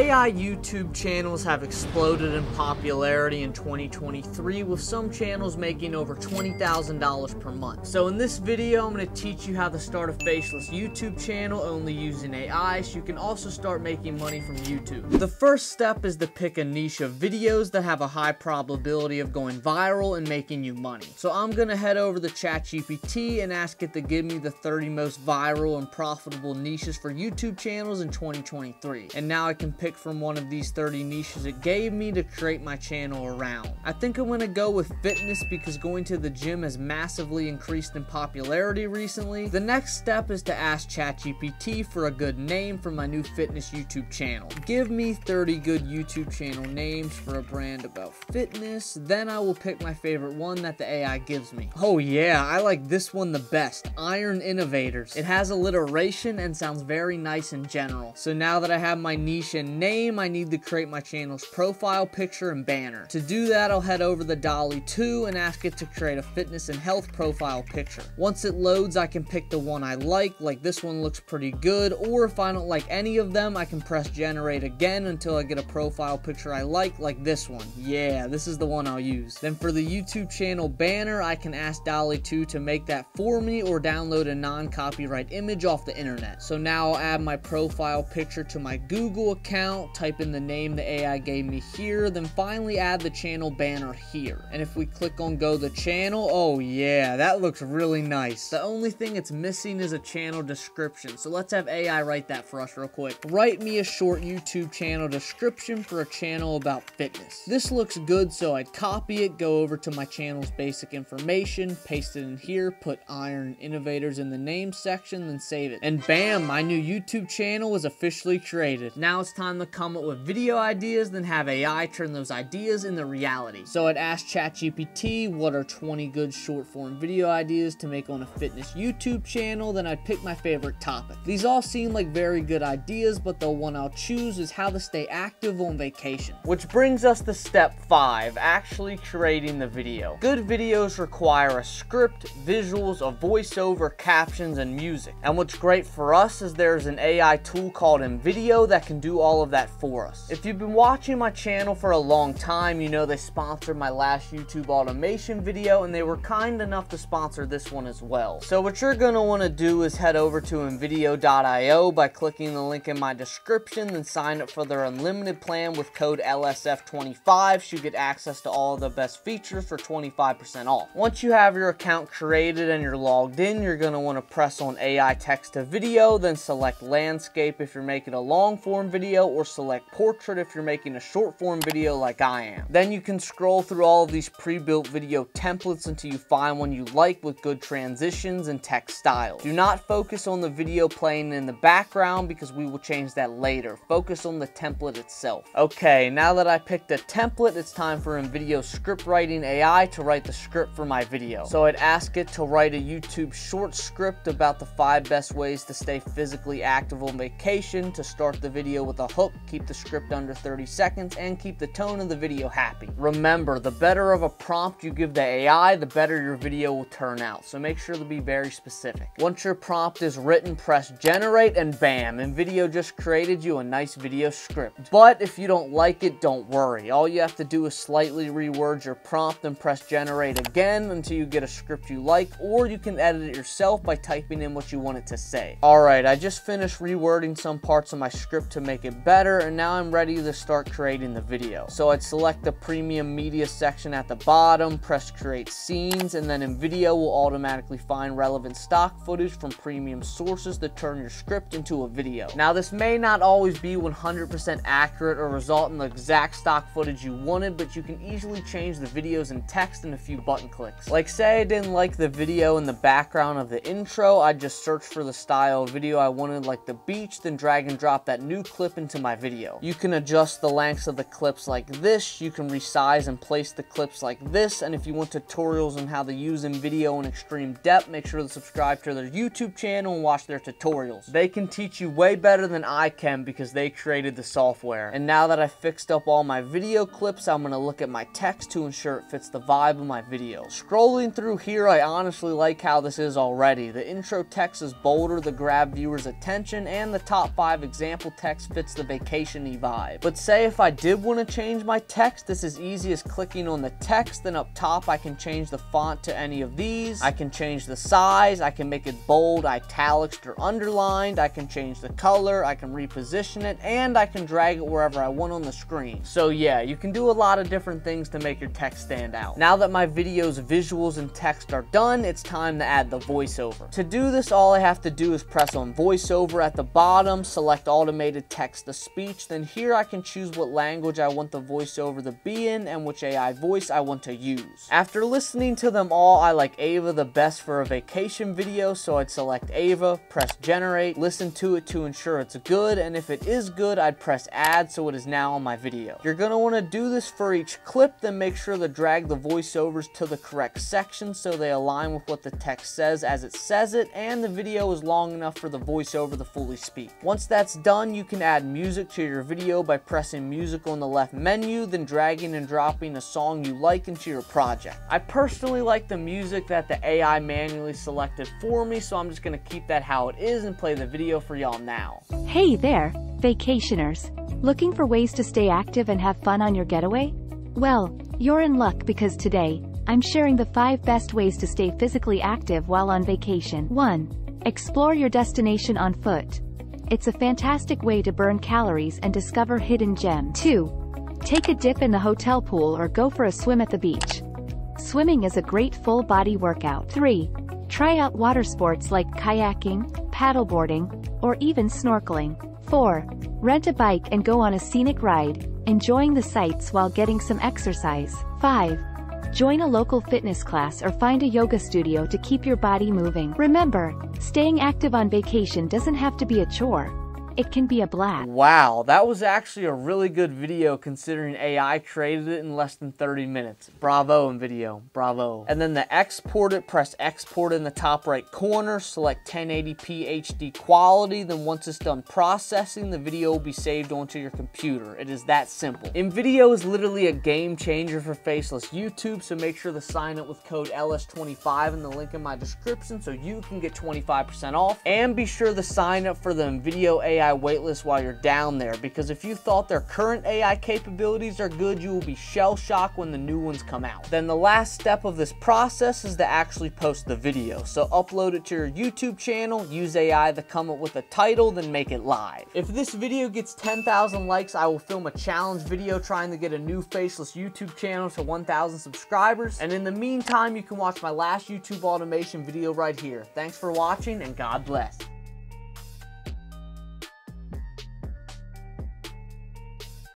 AI YouTube channels have exploded in popularity in 2023 with some channels making over $20,000 per month. So in this video, I'm going to teach you how to start a faceless YouTube channel only using AI so you can also start making money from YouTube. The first step is to pick a niche of videos that have a high probability of going viral and making you money. So I'm going to head over to ChatGPT and ask it to give me the 30 most viral and profitable niches for YouTube channels in 2023. And now I can pick from one of these 30 niches it gave me to create my channel around. I think I'm gonna go with fitness because going to the gym has massively increased in popularity recently. The next step is to ask ChatGPT for a good name for my new fitness YouTube channel. Give me 30 good YouTube channel names for a brand about fitness, then I will pick my favorite one that the AI gives me. Oh yeah, I like this one the best, Iron Innovators. It has alliteration and sounds very nice in general. So now that I have my niche and name, I need to create my channel's profile picture and banner. To do that, I'll head over to DALL-E 2 and ask it to create a fitness and health profile picture. Once it loads, I can pick the one I like, like this one looks pretty good, or if I don't like any of them, I can press generate again until I get a profile picture I like, like this one. Yeah, this is the one I'll use. Then for the YouTube channel banner, I can ask DALL-E 2 to make that for me or download a non-copyright image off the internet. So now I'll add my profile picture to my Google account, type in the name the AI gave me here, then finally add the channel banner here. And if we click on go the channel, oh yeah, that looks really nice. The only thing it's missing is a channel description, so let's have AI write that for us real quick. Write me a short YouTube channel description for a channel about fitness. This looks good, so I'd copy it, go over to my channel's basic information, paste it in here, put Iron Innovators in the name section, then save it. And bam, my new YouTube channel was officially created. Now it's time to come up with video ideas, then have AI turn those ideas into reality. So I'd ask ChatGPT what are 20 good short form video ideas to make on a fitness YouTube channel, then I'd pick my favorite topic. These all seem like very good ideas, but the one I'll choose is how to stay active on vacation. Which brings us to step 5, actually creating the video. Good videos require a script, visuals, a voiceover, captions, and music. And what's great for us is there's an AI tool called InVideo that can do all of that for us. If you've been watching my channel for a long time, you know they sponsored my last YouTube automation video and they were kind enough to sponsor this one as well. So what you're going to want to do is head over to InVideo.io by clicking the link in my description, then sign up for their unlimited plan with code LSF25 so you get access to all the best features for 25% off. Once you have your account created and you're logged in, you're going to want to press on AI text to video, then select landscape if you're making a long form video or select portrait if you're making a short form video like I am. Then you can scroll through all of these pre-built video templates until you find one you like with good transitions and text styles. Do not focus on the video playing in the background because we will change that later. Focus on the template itself. Okay, now that I picked a template, it's time for InVideo script writing AI to write the script for my video. So I'd ask it to write a YouTube short script about the five best ways to stay physically active on vacation, to start the video with a hook, keep the script under 30 seconds, and keep the tone of the video happy. Remember, the better of a prompt you give the AI, the better your video will turn out. So make sure to be very specific. Once your prompt is written, press generate and bam, InVideo just created you a nice video script. But if you don't like it, don't worry. All you have to do is slightly reword your prompt and press generate again until you get a script you like, or you can edit it yourself by typing in what you want it to say. Alright, I just finished rewording some parts of my script to make it better, and now I'm ready to start creating the video. So I'd select the premium media section at the bottom, press create scenes, and then InVideo will automatically find relevant stock footage from premium sources to turn your script into a video. Now this may not always be 100% accurate or result in the exact stock footage you wanted, but you can easily change the videos and text in a few button clicks. Like say I didn't like the video in the background of the intro, I'd just search for the style of video I wanted like the beach, then drag and drop that new clip into my video. You can adjust the lengths of the clips like this, you can resize and place the clips like this, and if you want tutorials on how to use InVideo in extreme depth, make sure to subscribe to their YouTube channel and watch their tutorials. They can teach you way better than I can because they created the software. And now that I fixed up all my video clips, I'm going to look at my text to ensure it fits the vibe of my video. Scrolling through here, I honestly like how this is already. The intro text is bolder to grab viewers' attention, and the top 5 example text fits the vacation-y vibe. But say if I did want to change my text, this is easy as clicking on the text, then up top I can change the font to any of these. I can change the size, I can make it bold, italics, or underlined. I can change the color, I can reposition it, and I can drag it wherever I want on the screen. So yeah, you can do a lot of different things to make your text stand out. Now that my video's visuals and text are done, it's time to add the voiceover. To do this, all I have to do is press on voiceover at the bottom, select automated text to speech, then here I can choose what language I want the voiceover to be in and which AI voice I want to use. After listening to them all, I like Ava the best for a vacation video, so I'd select Ava, press generate, listen to it to ensure it's good, and if it is good, I'd press add so it is now on my video. You're want to do this for each clip, then make sure to drag the voiceovers to the correct section so they align with what the text says as it says it, and the video is long enough for the voiceover to fully speak. Once that's done, you can add music to your video by pressing music on the left menu, then dragging and dropping a song you like into your project. I personally like the music that the AI manually selected for me, so I'm just to keep that how it is and play the video for y'all now. Hey there, vacationers. Looking for ways to stay active and have fun on your getaway? Well, you're in luck because today, I'm sharing the 5 best ways to stay physically active while on vacation. 1. Explore your destination on foot. It's a fantastic way to burn calories and discover hidden gems. 2. Take a dip in the hotel pool or go for a swim at the beach. Swimming is a great full-body workout. 3. Try out water sports like kayaking, paddleboarding, or even snorkeling. 4. Rent a bike and go on a scenic ride, enjoying the sights while getting some exercise. 5. Join a local fitness class or find a yoga studio to keep your body moving. Remember, staying active on vacation doesn't have to be a chore it can be a blast. Wow, that was actually a really good video considering AI created it in less than 30 minutes. Bravo InVideo, bravo. And then the export it, press export in the top right corner, select 1080p HD quality, then once it's done processing, the video will be saved onto your computer. It is that simple. InVideo is literally a game changer for faceless YouTube, so make sure to sign up with code LS25 in the link in my description so you can get 25% off. And be sure to sign up for the InVideo AI AI waitlist while you're down there because if you thought their current AI capabilities are good, you will be shell shocked when the new ones come out. Then the last step of this process is to actually post the video. So upload it to your YouTube channel, use AI to come up with a title, then make it live. If this video gets 10,000 likes, I will film a challenge video trying to get a new faceless YouTube channel to 1,000 subscribers. And in the meantime, you can watch my last YouTube automation video right here. Thanks for watching and God bless.